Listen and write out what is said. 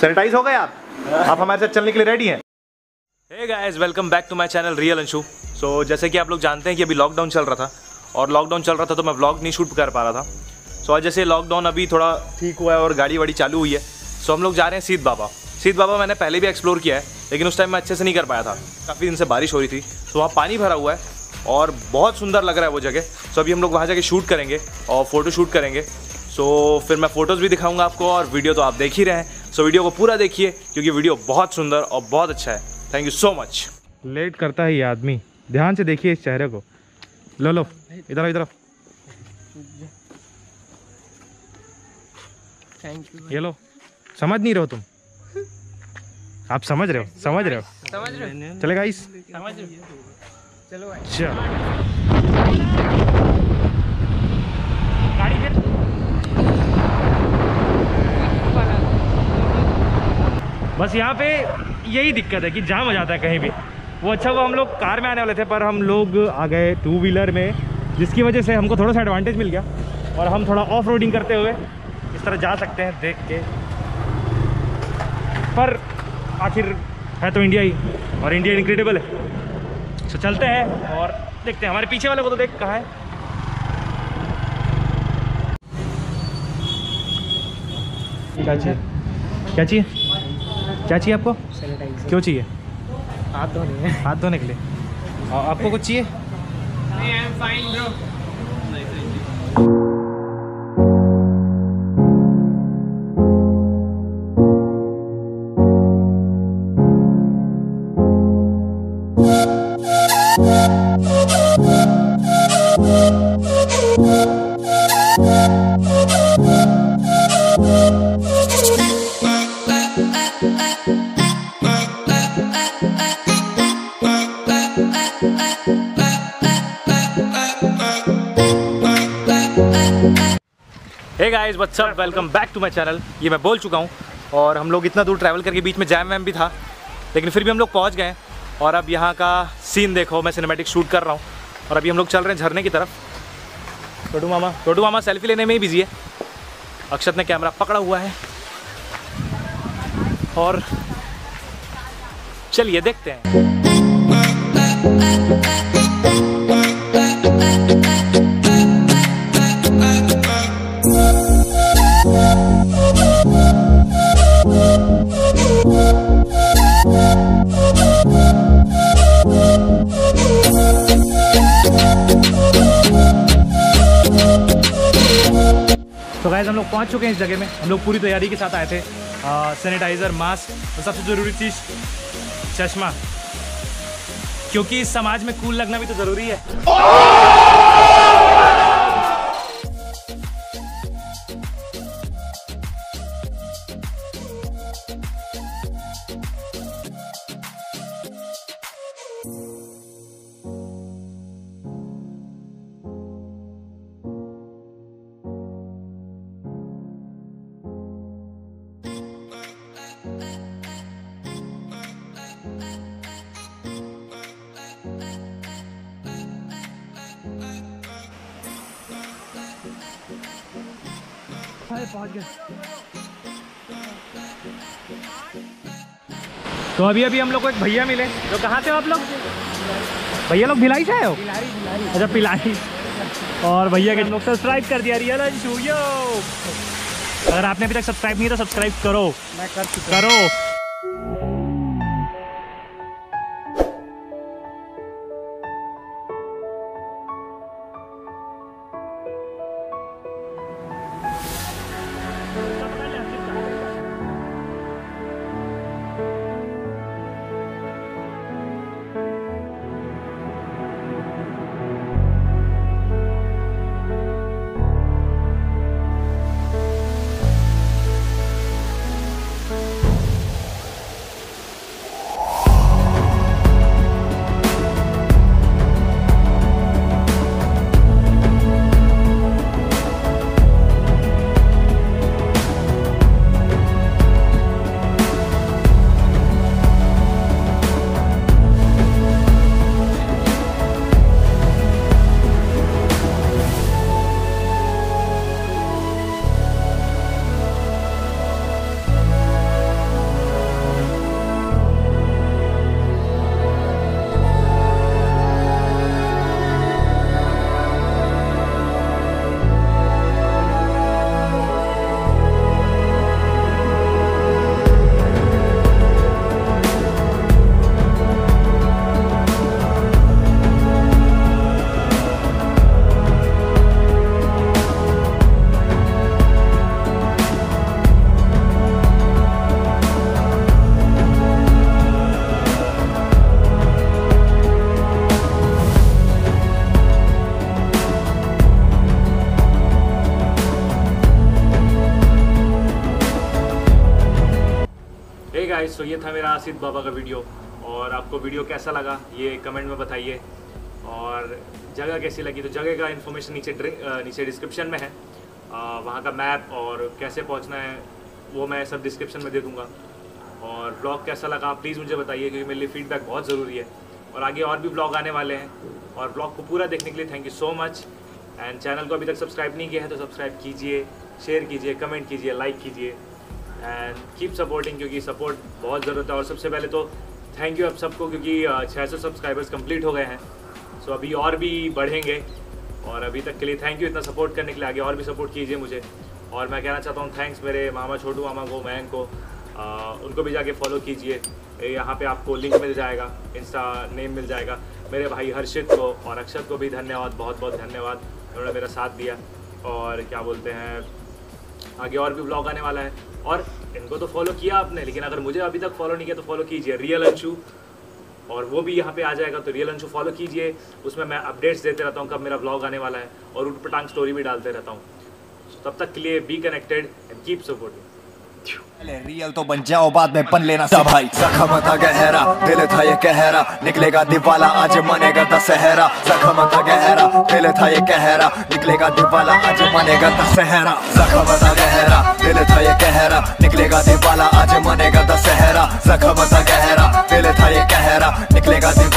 Sanitise हो गए आप? आप हमारे साथ चलने के लिए रेडी हैं? Hey guys welcome back to my channel real Anshu so जैसे कि आप लोग जानते हैं कि अभी लॉकडाउन चल रहा था, और लॉकडाउन चल रहा था तो मैं व्लॉग नहीं शूट कर पा रहा था। सो आज जैसे लॉकडाउन अभी थोड़ा ठीक हुआ है और गाड़ी वाड़ी चालू हुई है सो हम लोग जा रहे हैं सीध बाबा। सीध बाबा मैंने पहले भी एक्सप्लोर किया है, लेकिन उस टाइम मैं अच्छे से नहीं कर पाया था। काफ़ी दिन से बारिश हो रही थी तो वहाँ पानी भरा हुआ है, और बहुत सुंदर लग रहा है वो जगह। सो अभी हम लोग वहाँ जाके शूट करेंगे और फ़ोटो शूट करेंगे। सो फिर मैं फ़ोटोज़ भी दिखाऊँगा आपको और वीडियो तो आप देख ही रहे हैं। सो वीडियो को पूरा देखिए क्योंकि वीडियो बहुत सुंदर और बहुत अच्छा है। Thank you so much late करता है ये आदमी। ध्यान से देखिए इस चेहरे को। लो लो। इधर इधर थैंक यू ये लो। समझ नहीं रहे हो तुम? आप समझ रहे हो? समझ रहे हो? समझ रहे हो? चलेगा इस? समझ रहे हो? चलो फिर बस यहाँ पे यही दिक्कत है कि जाम हो जाता है कहीं भी। वो अच्छा वो हम लोग कार में आने वाले थे, पर हम लोग आ गए टू व्हीलर में, जिसकी वजह से हमको थोड़ा सा एडवांटेज मिल गया और हम थोड़ा ऑफ़ रोडिंग करते हुए इस तरह जा सकते हैं देख के। पर आखिर है तो इंडिया ही, और इंडिया इनक्रेडिबल है। तो चलते हैं और देखते हैं। हमारे पीछे वाले को तो देख कहाँ है। क्या चाहिए? क्या चाहिए? क्या चाहिए आपको? क्यों चाहिए? हाथ धोने हैं। हाथ धोने के लिए। और आपको कुछ चाहिए? Hey guys what's up welcome back to my channel ये मैं बोल चुका हूँ और हम लोग इतना दूर ट्रैवल करके बीच में जैम वैम भी था, लेकिन फिर भी हम लोग पहुँच गए और अब यहाँ का सीन देखो, मैं सिनेमैटिक शूट कर रहा हूँ और अभी हम लोग चल रहे हैं झरने की तरफ़। टोटू मामा टोटू मामा सेल्फी लेने में ही बिज़ी है। अक्षत ने कैमरा पकड़ा हुआ है। और चलिए देखते हैं। लोग पहुँच चुके हैं इस जगह में। हम लोग पूरी तैयारी के साथ आए थे। सैनिटाइज़र मास्क और सबसे ज़रूरी चीज़, चश्मा। क्योंकि इस समाज में कूल लगना भी तो ज़रूरी है। तो अभी अभी हम लोग को एक भैया मिले। तो कहाँ से हो आप लोग? भैया लोग भिलाई से आए हो? अच्छा पिलाई और भैया के लोग सब्सक्राइब कर दिया रियल अगर आपने अभी तक सब्सक्राइब नहीं तो सब्सक्राइब करो। मैं कर चुका करो। सो ये था मेरा आसिफ बाबा का वीडियो। और आपको वीडियो कैसा लगा, ये कमेंट में बताइए। और जगह कैसी लगी तो जगह का इन्फॉर्मेशन नीचे नीचे डिस्क्रिप्शन में है। वहाँ का मैप और कैसे पहुँचना है, वो मैं सब डिस्क्रिप्शन में दे दूँगा। और ब्लॉग कैसा लगा प्लीज़ मुझे बताइए, क्योंकि मेरे लिए फीडबैक बहुत ज़रूरी है। और आगे और भी ब्लॉग आने वाले हैं। और ब्लॉग को पूरा देखने के लिए thank you so much and channel को अभी तक सब्सक्राइब नहीं किया है तो सब्सक्राइब कीजिए शेयर कीजिए कमेंट कीजिए लाइक कीजिए। एंड कीप सपोर्टिंग क्योंकि सपोर्ट बहुत ज़रूरत है। और सबसे पहले तो थैंक यू आप सबको क्योंकि छः सौ सब्सक्राइबर्स कंप्लीट हो गए हैं। सो अभी और भी बढ़ेंगे। और अभी तक के लिए थैंक यू इतना सपोर्ट करने के लिए। आगे और भी सपोर्ट कीजिए मुझे। और मैं कहना चाहता हूँ थैंक्स मेरे मामा छोटू मामा को मयंक को आ, उनको भी जाके फॉलो कीजिए। यहाँ पे आपको लिंक मिल जाएगा। इंस्टा नेम मिल जाएगा। मेरे भाई हर्षित को और अक्षत को भी धन्यवाद बहुत बहुत धन्यवाद। उन्होंने मेरा साथ दिया। और क्या बोलते हैं? आगे और भी ब्लॉग आने वाला है। और इनको तो फॉलो किया आपने, लेकिन अगर मुझे अभी तक फॉलो नहीं किया तो फॉलो कीजिए रियल अंशु और वो भी यहाँ पे आ जाएगा तो रियल अंशु फॉलो कीजिए। उसमें मैं अपडेट्स देते रहता हूँ कब मेरा ब्लॉग आने वाला है, और उठ पटांग स्टोरी भी डालते रहता हूँ। तब तक के लिए be connected and keep supporting real तो बन जाओ, बाद में बन लेना सब। भाई जख्म था गहरा, दिल था ये कहरा, निकलेगा दिवाला, आज मनेगा दशहरा। जख्म था गहरा, दिल था ये कहरा, निकलेगा दिवाला, आज मनेगा दशहरा। जख्म था गहरा, दिल था ये कहरा, निकलेगा दिवाला, आज मनेगा दशहरा। जख्म था गहरा, दिल था ये कहरा, निकलेगा दिवाला।